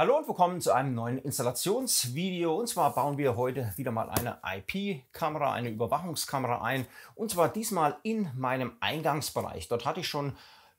Hallo und willkommen zu einem neuen Installationsvideo. Und zwar bauen wir heute wieder mal eine IP-Kamera, eine Überwachungskamera ein. Und zwar diesmal in meinem Eingangsbereich. Dort hatte ich schon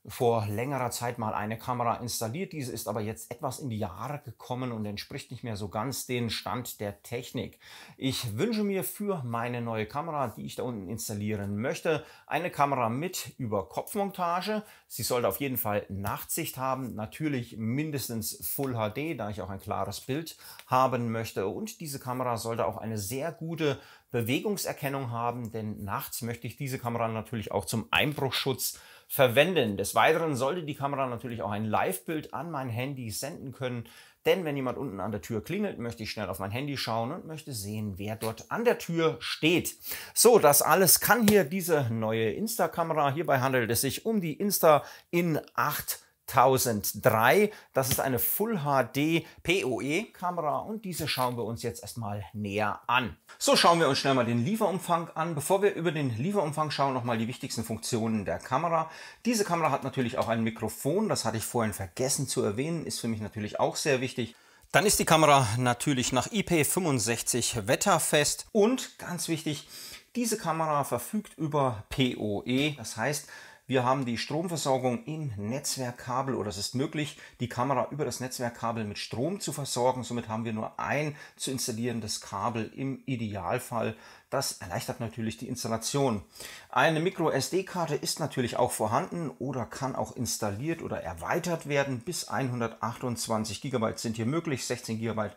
vor längerer Zeit mal eine Kamera installiert. Diese ist aber jetzt etwas in die Jahre gekommen und entspricht nicht mehr so ganz den Stand der Technik. Ich wünsche mir für meine neue Kamera, die ich da unten installieren möchte, eine Kamera mit Überkopfmontage. Sie sollte auf jeden Fall Nachtsicht haben, natürlich mindestens Full HD, da ich auch ein klares Bild haben möchte. Und diese Kamera sollte auch eine sehr gute Bewegungserkennung haben, denn nachts möchte ich diese Kamera natürlich auch zum Einbruchschutz verwenden. Des Weiteren sollte die Kamera natürlich auch ein Live-Bild an mein Handy senden können, denn wenn jemand unten an der Tür klingelt, möchte ich schnell auf mein Handy schauen und möchte sehen, wer dort an der Tür steht. So, das alles kann hier diese neue Insta-Kamera. Hierbei handelt es sich um die Insta in 8 1003. Das ist eine Full HD PoE Kamera und diese schauen wir uns jetzt erstmal näher an. So schauen wir uns schnell mal den Lieferumfang an. Bevor wir über den Lieferumfang schauen, nochmal die wichtigsten Funktionen der Kamera. Diese Kamera hat natürlich auch ein Mikrofon, das hatte ich vorhin vergessen zu erwähnen, ist für mich natürlich auch sehr wichtig. Dann ist die Kamera natürlich nach IP65 wetterfest und ganz wichtig, diese Kamera verfügt über PoE, das heißt, wir haben die Stromversorgung im Netzwerkkabel oder es ist möglich, die Kamera über das Netzwerkkabel mit Strom zu versorgen. Somit haben wir nur ein zu installierendes Kabel im Idealfall. Das erleichtert natürlich die Installation. Eine MicroSD-Karte ist natürlich auch vorhanden oder kann auch installiert oder erweitert werden. Bis 128 GB sind hier möglich, 16 GB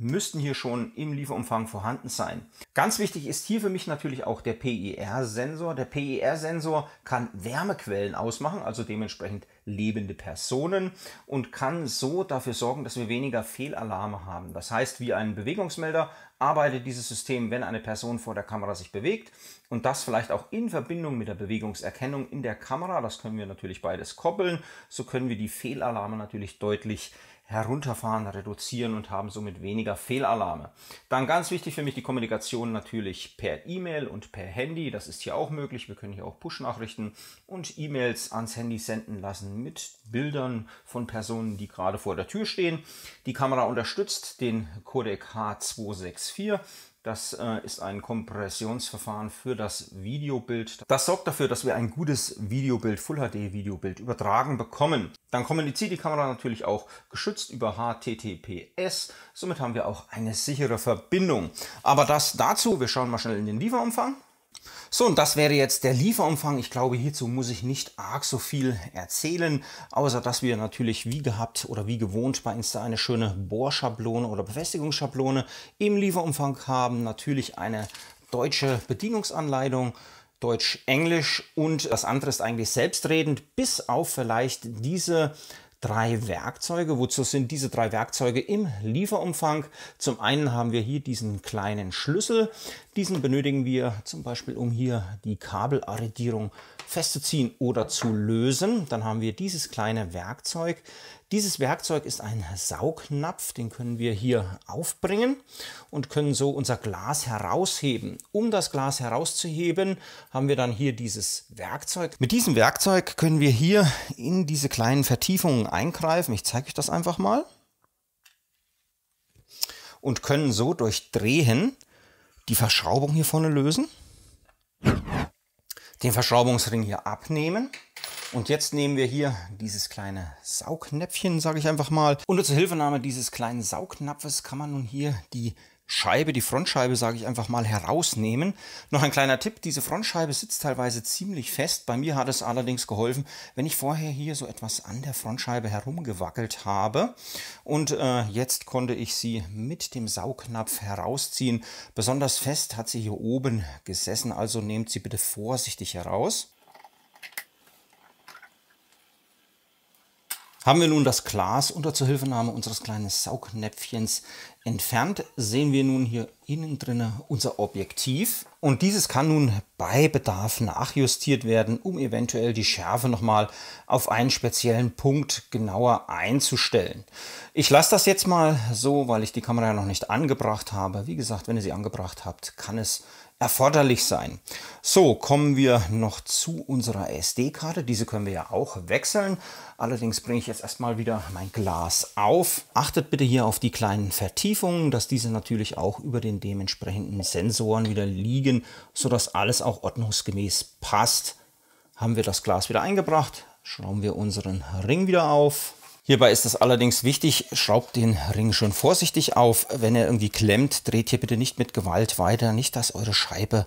müssten hier schon im Lieferumfang vorhanden sein. Ganz wichtig ist hier für mich natürlich auch der PIR-Sensor. Der PIR-Sensor kann Wärmequellen ausmachen, also dementsprechend lebende Personen und kann so dafür sorgen, dass wir weniger Fehlalarme haben. Das heißt, wie ein Bewegungsmelder arbeitet dieses System, wenn eine Person vor der Kamera sich bewegt und das vielleicht auch in Verbindung mit der Bewegungserkennung in der Kamera. Das können wir natürlich beides koppeln. So können wir die Fehlalarme natürlich deutlich herunterfahren, reduzieren und haben somit weniger Fehlalarme. Dann ganz wichtig für mich die Kommunikation natürlich per E-Mail und per Handy. Das ist hier auch möglich. Wir können hier auch Push-Nachrichten und E-Mails ans Handy senden lassen mit Bildern von Personen, die gerade vor der Tür stehen. Die Kamera unterstützt den Codec H264 das äh, ist ein Kompressionsverfahren für das Videobild. Das sorgt dafür, dass wir ein gutes Videobild, Full HD Videobild übertragen bekommen. Dann kommuniziert die Kamera natürlich auch geschützt über HTTPS. Somit haben wir auch eine sichere Verbindung. Aber das dazu, wir schauen mal schnell in den Lieferumfang. So, und das wäre jetzt der Lieferumfang. Ich glaube, hierzu muss ich nicht arg so viel erzählen, außer dass wir natürlich wie gehabt oder wie gewohnt bei Insta eine schöne Bohrschablone oder Befestigungsschablone im Lieferumfang haben. Natürlich eine deutsche Bedienungsanleitung. Deutsch-Englisch und das andere ist eigentlich selbstredend, bis auf vielleicht diese drei Werkzeuge. Wozu sind diese drei Werkzeuge im Lieferumfang? Zum einen haben wir hier diesen kleinen Schlüssel. Diesen benötigen wir zum Beispiel, um hier die Kabelarretierung festzuziehen oder zu lösen. Dann haben wir dieses kleine Werkzeug. Dieses Werkzeug ist ein Saugnapf, den können wir hier aufbringen und können so unser Glas herausheben. Um das Glas herauszuheben, haben wir dann hier dieses Werkzeug. Mit diesem Werkzeug können wir hier in diese kleinen Vertiefungen eingreifen. Ich zeige euch das einfach mal. Und können so durch Drehen die Verschraubung hier vorne lösen. Den Verschraubungsring hier abnehmen und jetzt nehmen wir hier dieses kleine Saugnäpfchen, sage ich einfach mal. Unter Zuhilfenahme dieses kleinen Saugnapfes kann man nun hier die Scheibe, die Frontscheibe, sage ich einfach mal, herausnehmen. Noch ein kleiner Tipp, diese Frontscheibe sitzt teilweise ziemlich fest. Bei mir hat es allerdings geholfen, wenn ich vorher hier so etwas an der Frontscheibe herumgewackelt habe. Und äh, jetzt konnte ich sie mit dem Saugnapf herausziehen. Besonders fest hat sie hier oben gesessen, also nehmt sie bitte vorsichtig heraus. Haben wir nun das Glas unter Zuhilfenahme unseres kleinen Saugnäpfchens entfernt, sehen wir nun hier innen drin unser Objektiv. Und dieses kann nun bei Bedarf nachjustiert werden, um eventuell die Schärfe nochmal auf einen speziellen Punkt genauer einzustellen. Ich lasse das jetzt mal so, weil ich die Kamera noch nicht angebracht habe. Wie gesagt, wenn ihr sie angebracht habt, kann es erforderlich sein. So, kommen wir noch zu unserer SD-Karte. Diese können wir ja auch wechseln. Allerdings bringe ich jetzt erstmal wieder mein Glas auf. Achtet bitte hier auf die kleinen Vertiefungen, dass diese natürlich auch über den dementsprechenden Sensoren wieder liegen, sodass alles auch ordnungsgemäß passt. Haben wir das Glas wieder eingebracht, schrauben wir unseren Ring wieder auf. Hierbei ist es allerdings wichtig, schraubt den Ring schon vorsichtig auf. Wenn er irgendwie klemmt, dreht hier bitte nicht mit Gewalt weiter, nicht dass eure Scheibe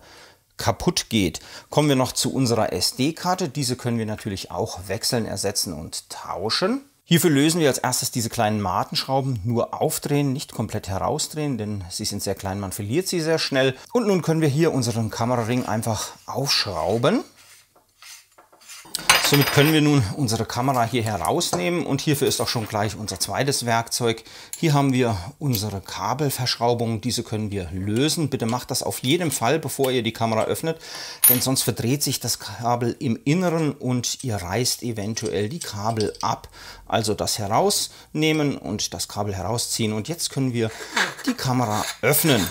kaputt geht. Kommen wir noch zu unserer SD-Karte. Diese können wir natürlich auch wechseln, ersetzen und tauschen. Hierfür lösen wir als erstes diese kleinen Matenschrauben nur aufdrehen, nicht komplett herausdrehen, denn sie sind sehr klein, man verliert sie sehr schnell. Und nun können wir hier unseren Kameraring einfach aufschrauben. Somit können wir nun unsere Kamera hier herausnehmen und hierfür ist auch schon gleich unser zweites Werkzeug. Hier haben wir unsere Kabelverschraubung, diese können wir lösen. Bitte macht das auf jeden Fall, bevor ihr die Kamera öffnet, denn sonst verdreht sich das Kabel im Inneren und ihr reißt eventuell die Kabel ab. Also das herausnehmen und das Kabel herausziehen und jetzt können wir die Kamera öffnen.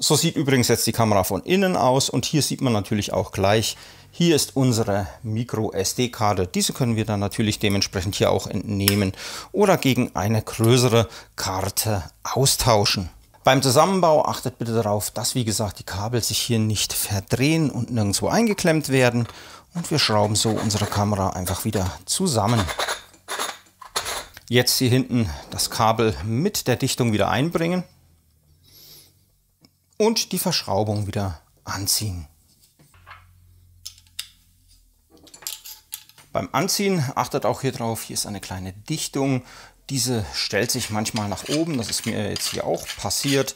So sieht übrigens jetzt die Kamera von innen aus und hier sieht man natürlich auch gleich, hier ist unsere Micro SD-Karte. Diese können wir dann natürlich dementsprechend hier auch entnehmen oder gegen eine größere Karte austauschen. Beim Zusammenbau achtet bitte darauf, dass wie gesagt die Kabel sich hier nicht verdrehen und nirgendwo eingeklemmt werden. Und wir schrauben so unsere Kamera einfach wieder zusammen. Jetzt hier hinten das Kabel mit der Dichtung wieder einbringen und die Verschraubung wieder anziehen. Beim Anziehen achtet auch hier drauf, hier ist eine kleine Dichtung. Diese stellt sich manchmal nach oben, das ist mir jetzt hier auch passiert.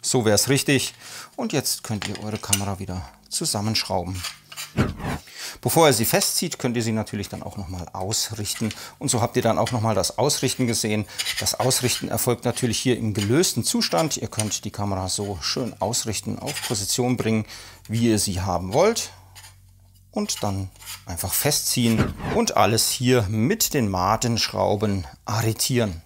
So wäre es richtig. Und jetzt könnt ihr eure Kamera wieder zusammenschrauben. Bevor ihr sie festzieht, könnt ihr sie natürlich dann auch nochmal ausrichten. Und so habt ihr dann auch nochmal das Ausrichten gesehen. Das Ausrichten erfolgt natürlich hier im gelösten Zustand. Ihr könnt die Kamera so schön ausrichten, auf Position bringen, wie ihr sie haben wollt und dann einfach festziehen und alles hier mit den Matenschrauben arretieren.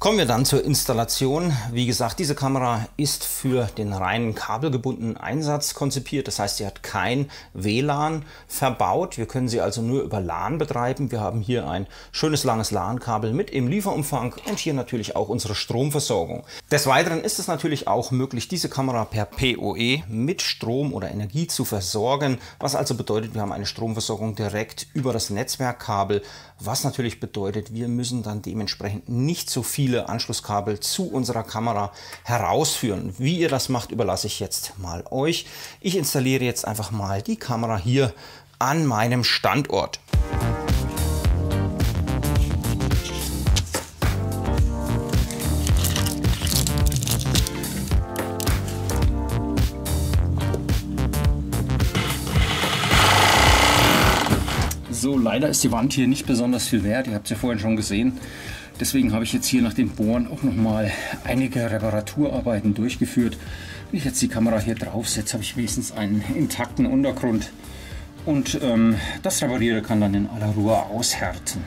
Kommen wir dann zur Installation. Wie gesagt, diese Kamera ist für den reinen kabelgebundenen Einsatz konzipiert. Das heißt, sie hat kein WLAN verbaut. Wir können sie also nur über LAN betreiben. Wir haben hier ein schönes langes LAN-Kabel mit im Lieferumfang und hier natürlich auch unsere Stromversorgung. Des Weiteren ist es natürlich auch möglich, diese Kamera per PoE mit Strom oder Energie zu versorgen, was also bedeutet, wir haben eine Stromversorgung direkt über das Netzwerkkabel, was natürlich bedeutet, wir müssen dann dementsprechend nicht so viel viele Anschlusskabel zu unserer Kamera herausführen. Wie ihr das macht, überlasse ich jetzt mal euch. Ich installiere jetzt einfach mal die Kamera hier an meinem Standort. So, leider ist die Wand hier nicht besonders viel wert. Ihr habt es ja vorhin schon gesehen. Deswegen habe ich jetzt hier nach dem Bohren auch noch mal einige Reparaturarbeiten durchgeführt. Wenn ich jetzt die Kamera hier drauf setze, habe ich wenigstens einen intakten Untergrund. Und ähm, das Repariere kann dann in aller Ruhe aushärten.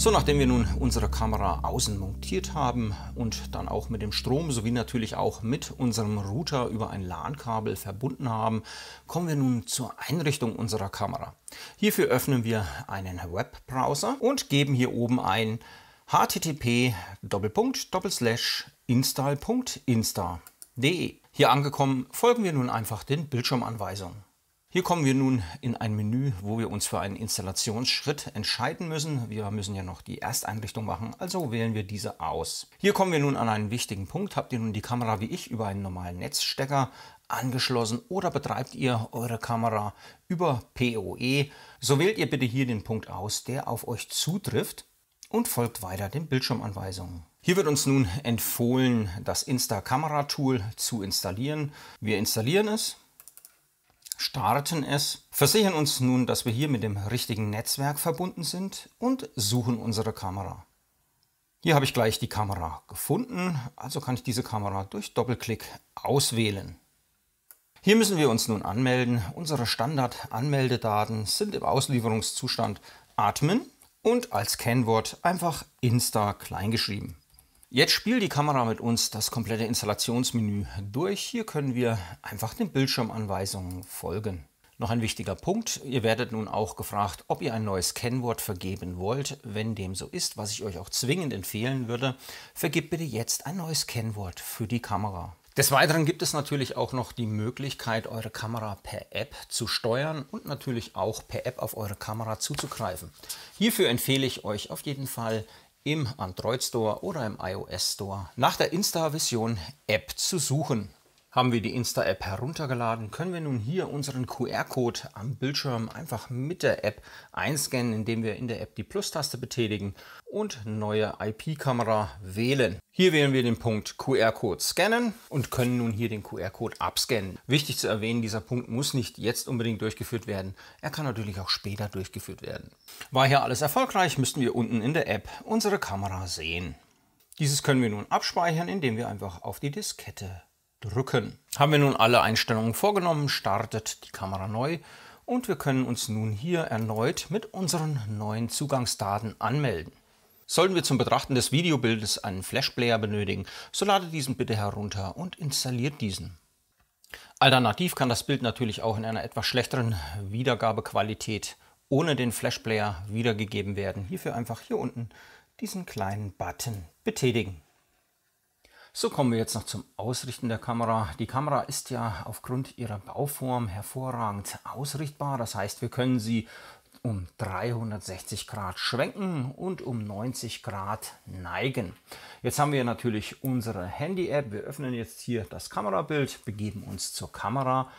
So, nachdem wir nun unsere Kamera außen montiert haben und dann auch mit dem Strom sowie natürlich auch mit unserem Router über ein LAN-Kabel verbunden haben, kommen wir nun zur Einrichtung unserer Kamera. Hierfür öffnen wir einen Webbrowser und geben hier oben ein http install.insta.de. Hier angekommen folgen wir nun einfach den Bildschirmanweisungen. Hier kommen wir nun in ein Menü, wo wir uns für einen Installationsschritt entscheiden müssen. Wir müssen ja noch die Ersteinrichtung machen, also wählen wir diese aus. Hier kommen wir nun an einen wichtigen Punkt. Habt ihr nun die Kamera wie ich über einen normalen Netzstecker angeschlossen oder betreibt ihr eure Kamera über PoE, so wählt ihr bitte hier den Punkt aus, der auf euch zutrifft und folgt weiter den Bildschirmanweisungen. Hier wird uns nun empfohlen, das Insta-Kamera-Tool zu installieren. Wir installieren es starten es, versichern uns nun, dass wir hier mit dem richtigen Netzwerk verbunden sind und suchen unsere Kamera. Hier habe ich gleich die Kamera gefunden, also kann ich diese Kamera durch Doppelklick auswählen. Hier müssen wir uns nun anmelden. Unsere Standard-Anmeldedaten sind im Auslieferungszustand Admin und als Kennwort einfach Insta kleingeschrieben. Jetzt spielt die Kamera mit uns das komplette Installationsmenü durch. Hier können wir einfach den Bildschirmanweisungen folgen. Noch ein wichtiger Punkt, ihr werdet nun auch gefragt, ob ihr ein neues Kennwort vergeben wollt. Wenn dem so ist, was ich euch auch zwingend empfehlen würde, vergebt bitte jetzt ein neues Kennwort für die Kamera. Des Weiteren gibt es natürlich auch noch die Möglichkeit, eure Kamera per App zu steuern und natürlich auch per App auf eure Kamera zuzugreifen. Hierfür empfehle ich euch auf jeden Fall im Android Store oder im iOS Store nach der Insta-Vision App zu suchen. Haben wir die Insta-App heruntergeladen, können wir nun hier unseren QR-Code am Bildschirm einfach mit der App einscannen, indem wir in der App die Plus-Taste betätigen und neue IP-Kamera wählen. Hier wählen wir den Punkt QR-Code scannen und können nun hier den QR-Code abscannen. Wichtig zu erwähnen, dieser Punkt muss nicht jetzt unbedingt durchgeführt werden. Er kann natürlich auch später durchgeführt werden. War hier alles erfolgreich, müssten wir unten in der App unsere Kamera sehen. Dieses können wir nun abspeichern, indem wir einfach auf die Diskette drücken. Haben wir nun alle Einstellungen vorgenommen, startet die Kamera neu und wir können uns nun hier erneut mit unseren neuen Zugangsdaten anmelden. Sollten wir zum Betrachten des Videobildes einen Flashplayer benötigen, so ladet diesen bitte herunter und installiert diesen. Alternativ kann das Bild natürlich auch in einer etwas schlechteren Wiedergabequalität ohne den Flashplayer wiedergegeben werden. Hierfür einfach hier unten diesen kleinen Button betätigen. So kommen wir jetzt noch zum Ausrichten der Kamera. Die Kamera ist ja aufgrund ihrer Bauform hervorragend ausrichtbar. Das heißt, wir können sie um 360 Grad schwenken und um 90 Grad neigen. Jetzt haben wir natürlich unsere Handy-App. Wir öffnen jetzt hier das Kamerabild, begeben uns zur Kamera.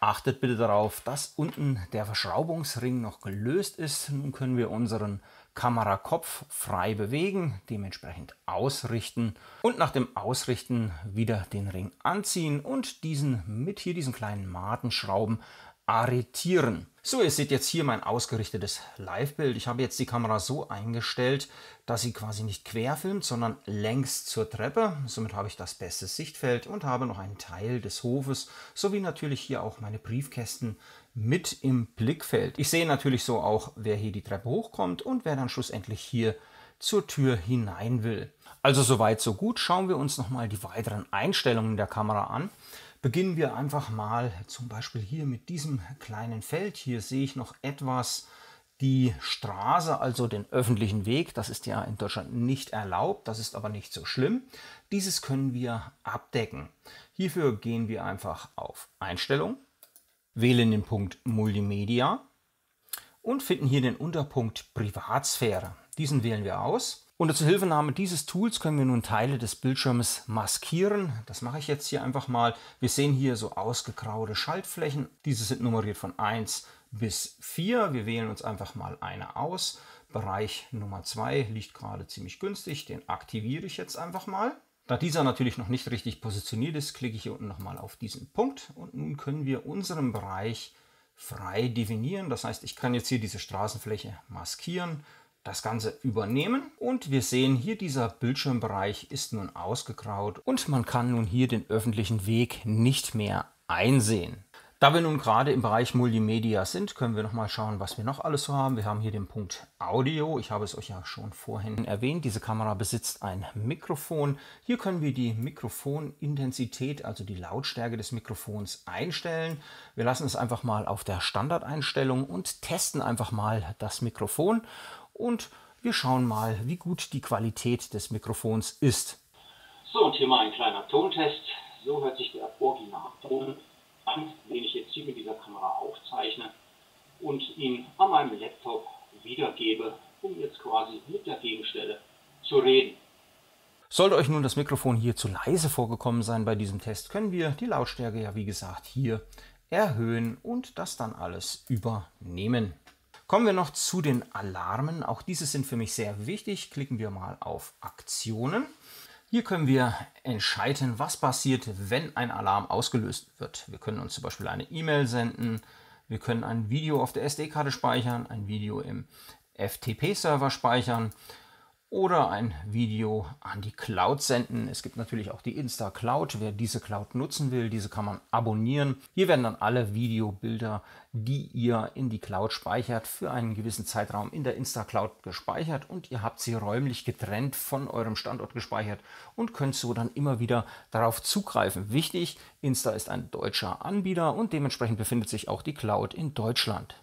Achtet bitte darauf, dass unten der Verschraubungsring noch gelöst ist. Nun können wir unseren Kamerakopf frei bewegen, dementsprechend ausrichten und nach dem Ausrichten wieder den Ring anziehen und diesen mit hier diesen kleinen Matenschrauben arretieren. So, ihr seht jetzt hier mein ausgerichtetes Live-Bild. Ich habe jetzt die Kamera so eingestellt, dass sie quasi nicht quer filmt, sondern längs zur Treppe. Somit habe ich das beste Sichtfeld und habe noch einen Teil des Hofes, sowie natürlich hier auch meine Briefkästen mit im Blickfeld. Ich sehe natürlich so auch, wer hier die Treppe hochkommt und wer dann schlussendlich hier zur Tür hinein will. Also soweit so gut. Schauen wir uns nochmal die weiteren Einstellungen der Kamera an. Beginnen wir einfach mal zum Beispiel hier mit diesem kleinen Feld. Hier sehe ich noch etwas die Straße, also den öffentlichen Weg. Das ist ja in Deutschland nicht erlaubt, das ist aber nicht so schlimm. Dieses können wir abdecken. Hierfür gehen wir einfach auf Einstellung wählen den Punkt Multimedia und finden hier den Unterpunkt Privatsphäre. Diesen wählen wir aus. Unter Zuhilfenahme dieses Tools können wir nun Teile des Bildschirmes maskieren. Das mache ich jetzt hier einfach mal. Wir sehen hier so ausgegraute Schaltflächen. Diese sind nummeriert von 1 bis 4. Wir wählen uns einfach mal eine aus. Bereich Nummer 2 liegt gerade ziemlich günstig. Den aktiviere ich jetzt einfach mal. Da dieser natürlich noch nicht richtig positioniert ist, klicke ich hier unten nochmal auf diesen Punkt und nun können wir unseren Bereich frei definieren. Das heißt, ich kann jetzt hier diese Straßenfläche maskieren, das Ganze übernehmen und wir sehen hier dieser Bildschirmbereich ist nun ausgegraut und man kann nun hier den öffentlichen Weg nicht mehr einsehen. Da wir nun gerade im Bereich Multimedia sind, können wir noch mal schauen, was wir noch alles so haben. Wir haben hier den Punkt Audio. Ich habe es euch ja schon vorhin erwähnt. Diese Kamera besitzt ein Mikrofon. Hier können wir die Mikrofonintensität, also die Lautstärke des Mikrofons einstellen. Wir lassen es einfach mal auf der Standardeinstellung und testen einfach mal das Mikrofon und wir schauen mal, wie gut die Qualität des Mikrofons ist. So, und hier mal ein kleiner Tontest. So hört sich der Originalton an, den ich jetzt hier mit dieser Kamera aufzeichne und ihn an meinem Laptop wiedergebe, um jetzt quasi mit der Gegenstelle zu reden. Sollte euch nun das Mikrofon hier zu leise vorgekommen sein bei diesem Test, können wir die Lautstärke ja wie gesagt hier erhöhen und das dann alles übernehmen. Kommen wir noch zu den Alarmen. Auch diese sind für mich sehr wichtig. Klicken wir mal auf Aktionen. Hier können wir entscheiden, was passiert, wenn ein Alarm ausgelöst wird. Wir können uns zum Beispiel eine E-Mail senden, wir können ein Video auf der SD-Karte speichern, ein Video im FTP-Server speichern oder ein Video an die Cloud senden. Es gibt natürlich auch die Insta Cloud. Wer diese Cloud nutzen will, diese kann man abonnieren. Hier werden dann alle Videobilder, die ihr in die Cloud speichert, für einen gewissen Zeitraum in der Insta Cloud gespeichert und ihr habt sie räumlich getrennt von eurem Standort gespeichert und könnt so dann immer wieder darauf zugreifen. Wichtig, Insta ist ein deutscher Anbieter und dementsprechend befindet sich auch die Cloud in Deutschland.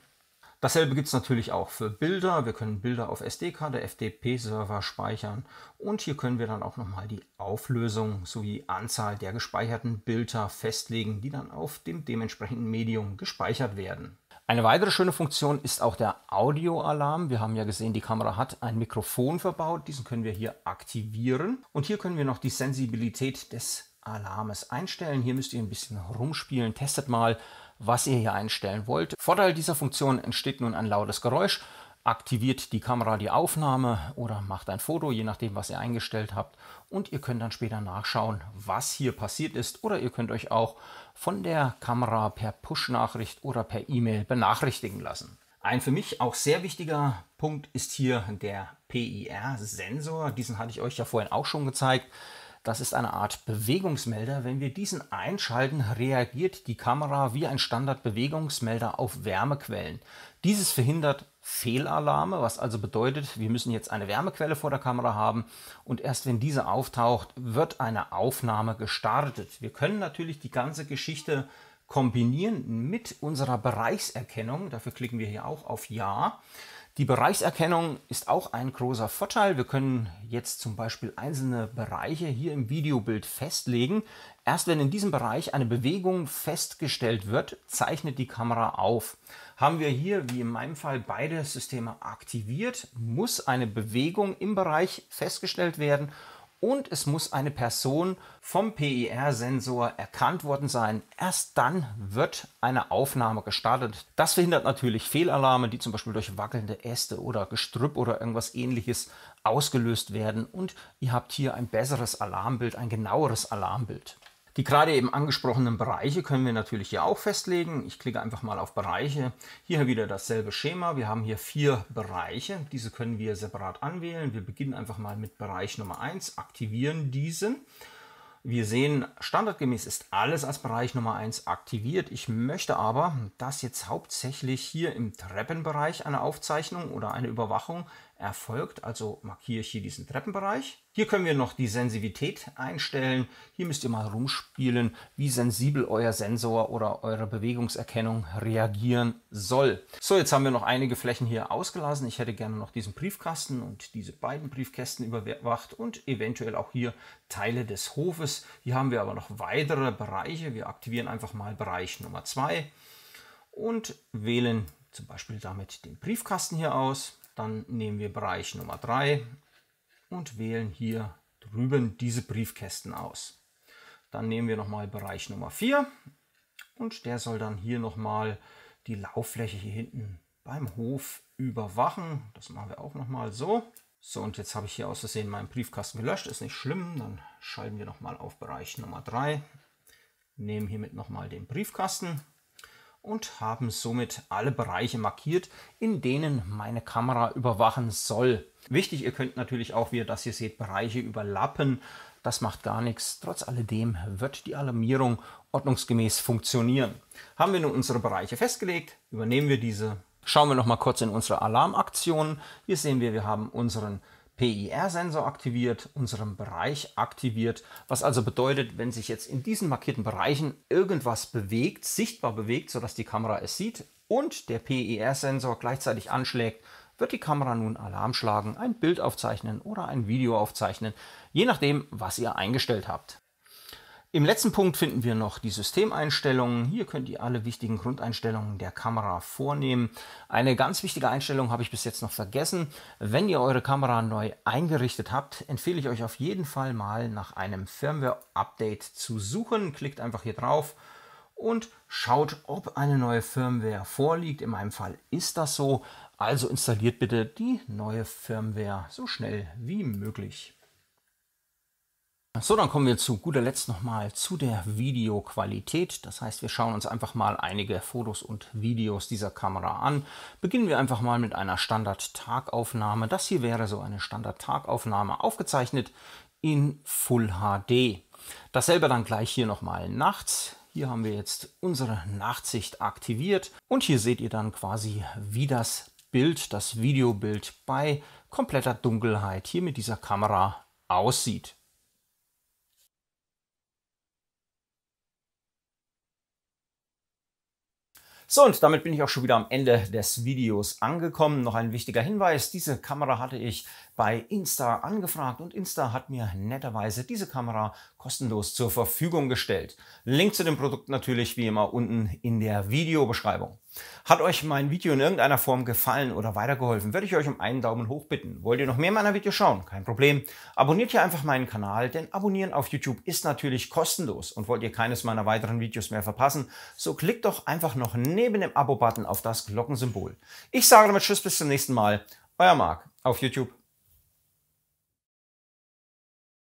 Dasselbe gibt es natürlich auch für Bilder. Wir können Bilder auf SD-Karte, FTP-Server speichern und hier können wir dann auch nochmal die Auflösung sowie Anzahl der gespeicherten Bilder festlegen, die dann auf dem dementsprechenden Medium gespeichert werden. Eine weitere schöne Funktion ist auch der Audioalarm. Wir haben ja gesehen, die Kamera hat ein Mikrofon verbaut. Diesen können wir hier aktivieren. Und hier können wir noch die Sensibilität des Alarmes einstellen. Hier müsst ihr ein bisschen rumspielen. Testet mal, was ihr hier einstellen wollt. Vorteil dieser Funktion entsteht nun ein lautes Geräusch. Aktiviert die Kamera die Aufnahme oder macht ein Foto, je nachdem, was ihr eingestellt habt. Und ihr könnt dann später nachschauen, was hier passiert ist. Oder ihr könnt euch auch von der Kamera per Push-Nachricht oder per E-Mail benachrichtigen lassen. Ein für mich auch sehr wichtiger Punkt ist hier der PIR-Sensor. Diesen hatte ich euch ja vorhin auch schon gezeigt. Das ist eine Art Bewegungsmelder. Wenn wir diesen einschalten, reagiert die Kamera wie ein Standardbewegungsmelder auf Wärmequellen. Dieses verhindert Fehlalarme, was also bedeutet, wir müssen jetzt eine Wärmequelle vor der Kamera haben und erst wenn diese auftaucht, wird eine Aufnahme gestartet. Wir können natürlich die ganze Geschichte kombinieren mit unserer Bereichserkennung. Dafür klicken wir hier auch auf Ja. Die Bereichserkennung ist auch ein großer Vorteil. Wir können jetzt zum Beispiel einzelne Bereiche hier im Videobild festlegen. Erst wenn in diesem Bereich eine Bewegung festgestellt wird, zeichnet die Kamera auf. Haben wir hier, wie in meinem Fall, beide Systeme aktiviert, muss eine Bewegung im Bereich festgestellt werden und es muss eine Person vom PIR-Sensor erkannt worden sein. Erst dann wird eine Aufnahme gestartet. Das verhindert natürlich Fehlalarme, die zum Beispiel durch wackelnde Äste oder Gestrüpp oder irgendwas ähnliches ausgelöst werden. Und ihr habt hier ein besseres Alarmbild, ein genaueres Alarmbild. Die gerade eben angesprochenen Bereiche können wir natürlich hier auch festlegen. Ich klicke einfach mal auf Bereiche. Hier wieder dasselbe Schema. Wir haben hier vier Bereiche. Diese können wir separat anwählen. Wir beginnen einfach mal mit Bereich Nummer 1, aktivieren diesen. Wir sehen, standardgemäß ist alles als Bereich Nummer 1 aktiviert. Ich möchte aber, dass jetzt hauptsächlich hier im Treppenbereich eine Aufzeichnung oder eine Überwachung erfolgt. Also markiere ich hier diesen Treppenbereich. Hier können wir noch die Sensitivität einstellen. Hier müsst ihr mal rumspielen, wie sensibel euer Sensor oder eure Bewegungserkennung reagieren soll. So, jetzt haben wir noch einige Flächen hier ausgelassen. Ich hätte gerne noch diesen Briefkasten und diese beiden Briefkästen überwacht und eventuell auch hier Teile des Hofes. Hier haben wir aber noch weitere Bereiche. Wir aktivieren einfach mal Bereich Nummer 2 und wählen zum Beispiel damit den Briefkasten hier aus. Dann nehmen wir Bereich Nummer 3 und wählen hier drüben diese Briefkästen aus. Dann nehmen wir nochmal Bereich Nummer 4 und der soll dann hier nochmal die Lauffläche hier hinten beim Hof überwachen. Das machen wir auch nochmal so. So, und jetzt habe ich hier aus Versehen meinen Briefkasten gelöscht. Ist nicht schlimm. Dann schalten wir nochmal auf Bereich Nummer 3. Nehmen hiermit nochmal den Briefkasten und haben somit alle Bereiche markiert, in denen meine Kamera überwachen soll. Wichtig, ihr könnt natürlich auch, wie ihr das hier seht, Bereiche überlappen. das macht gar nichts. Trotz alledem wird die Alarmierung ordnungsgemäß funktionieren. Haben wir nun unsere Bereiche festgelegt, übernehmen wir diese. Schauen wir noch mal kurz in unsere Alarmaktion. Hier sehen wir, wir haben unseren PIR-Sensor aktiviert, unseren Bereich aktiviert, was also bedeutet, wenn sich jetzt in diesen markierten Bereichen irgendwas bewegt, sichtbar bewegt, sodass die Kamera es sieht und der PIR-Sensor gleichzeitig anschlägt, wird die Kamera nun Alarm schlagen, ein Bild aufzeichnen oder ein Video aufzeichnen, je nachdem, was ihr eingestellt habt. Im letzten Punkt finden wir noch die Systemeinstellungen. Hier könnt ihr alle wichtigen Grundeinstellungen der Kamera vornehmen. Eine ganz wichtige Einstellung habe ich bis jetzt noch vergessen. Wenn ihr eure Kamera neu eingerichtet habt, empfehle ich euch auf jeden Fall mal nach einem Firmware-Update zu suchen. Klickt einfach hier drauf und schaut, ob eine neue Firmware vorliegt. In meinem Fall ist das so. Also installiert bitte die neue Firmware so schnell wie möglich. So, dann kommen wir zu guter Letzt nochmal zu der Videoqualität. Das heißt, wir schauen uns einfach mal einige Fotos und Videos dieser Kamera an. Beginnen wir einfach mal mit einer Standard-Tagaufnahme. Das hier wäre so eine Standard-Tagaufnahme aufgezeichnet in Full HD. Dasselbe dann gleich hier nochmal nachts. Hier haben wir jetzt unsere Nachtsicht aktiviert und hier seht ihr dann quasi, wie das Bild, das Videobild bei kompletter Dunkelheit hier mit dieser Kamera aussieht. So, und damit bin ich auch schon wieder am Ende des Videos angekommen. Noch ein wichtiger Hinweis, diese Kamera hatte ich bei Insta angefragt und Insta hat mir netterweise diese Kamera kostenlos zur Verfügung gestellt. Link zu dem Produkt natürlich wie immer unten in der Videobeschreibung. Hat euch mein Video in irgendeiner Form gefallen oder weitergeholfen, würde ich euch um einen Daumen hoch bitten. Wollt ihr noch mehr meiner Videos schauen? Kein Problem. Abonniert hier einfach meinen Kanal, denn abonnieren auf YouTube ist natürlich kostenlos. Und wollt ihr keines meiner weiteren Videos mehr verpassen, so klickt doch einfach noch neben dem Abo-Button auf das Glockensymbol. Ich sage damit Tschüss bis zum nächsten Mal. Euer Marc auf YouTube.